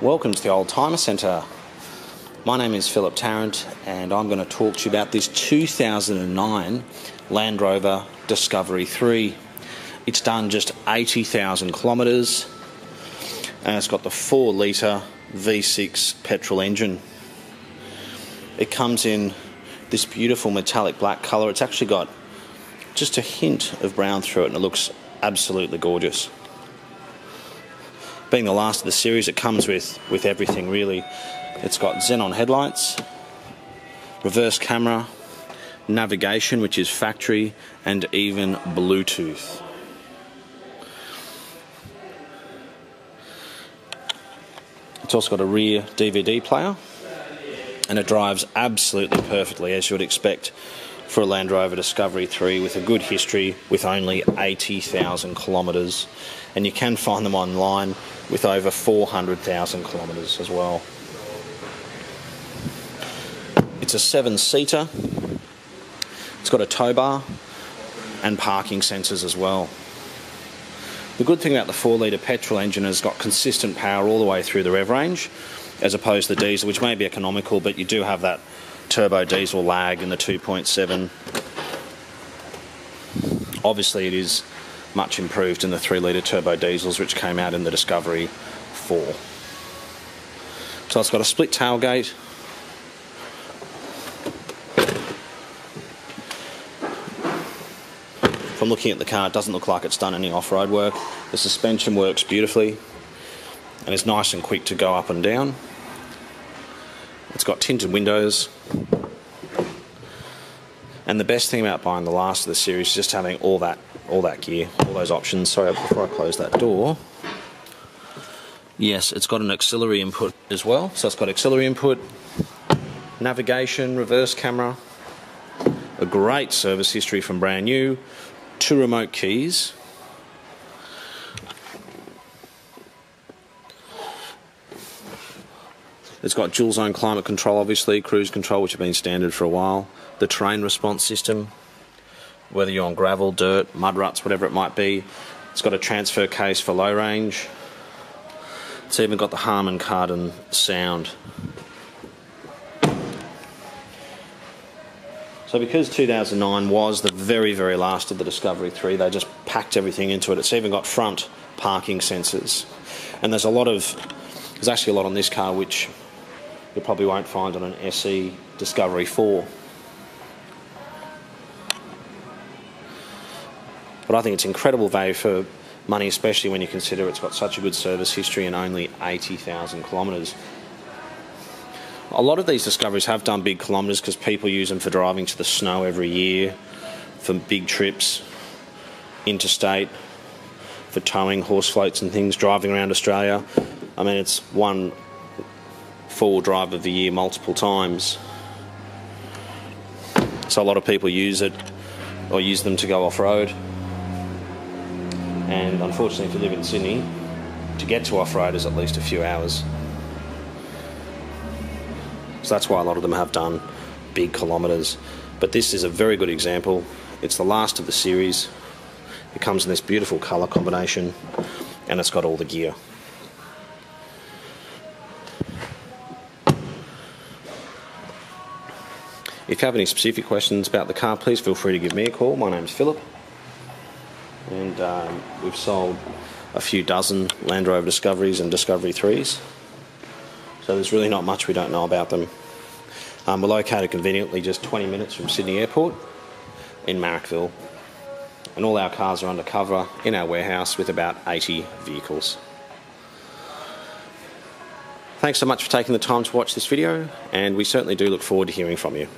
Welcome to the Oldtimer Centre. My name is Philip Tarrant, and I'm going to talk to you about this 2009 Land Rover Discovery 3. It's done just 80,000 kilometres, and it's got the 4 litre V6 petrol engine. It comes in this beautiful metallic black colour. It's actually got just a hint of brown through it, and it looks absolutely gorgeous being the last of the series, it comes with, with everything really. It's got xenon headlights, reverse camera, navigation, which is factory, and even Bluetooth. It's also got a rear DVD player, and it drives absolutely perfectly, as you would expect for a Land Rover Discovery 3 with a good history with only 80,000 kilometres. And you can find them online with over 400,000 kilometres as well. It's a seven seater, it's got a tow bar and parking sensors as well. The good thing about the 4 litre petrol engine is it's got consistent power all the way through the rev range, as opposed to the diesel, which may be economical, but you do have that turbo diesel lag in the 2.7. Obviously, it is much improved in the 3 litre turbo diesels, which came out in the Discovery 4. So it's got a split tailgate. From looking at the car, it doesn't look like it's done any off road work. The suspension works beautifully and it's nice and quick to go up and down. It's got tinted windows. And the best thing about buying the last of the series is just having all that all that gear, all those options. Sorry, before I close that door. Yes, it's got an auxiliary input as well. So it's got auxiliary input, navigation, reverse camera, a great service history from brand new, two remote keys, It's got dual zone climate control, obviously, cruise control, which have been standard for a while, the terrain response system, whether you're on gravel, dirt, mud ruts, whatever it might be. It's got a transfer case for low range. It's even got the Harman Kardon sound. So because 2009 was the very, very last of the Discovery 3, they just packed everything into it. It's even got front parking sensors. And there's a lot of, there's actually a lot on this car which you probably won't find on an SE Discovery 4. But I think it's incredible value for money, especially when you consider it's got such a good service history and only 80,000 kilometres. A lot of these discoveries have done big kilometres because people use them for driving to the snow every year, for big trips, interstate, for towing horse floats and things, driving around Australia. I mean, it's one four drive of the year multiple times. So a lot of people use it or use them to go off road. And unfortunately, if you live in Sydney, to get to off road is at least a few hours. So that's why a lot of them have done big kilometres. But this is a very good example. It's the last of the series. It comes in this beautiful colour combination and it's got all the gear. If you have any specific questions about the car, please feel free to give me a call. My name's Philip, and um, we've sold a few dozen Land Rover Discoveries and Discovery 3s. So there's really not much we don't know about them. Um, we're located conveniently just 20 minutes from Sydney Airport in Marrickville, and all our cars are undercover in our warehouse with about 80 vehicles. Thanks so much for taking the time to watch this video, and we certainly do look forward to hearing from you.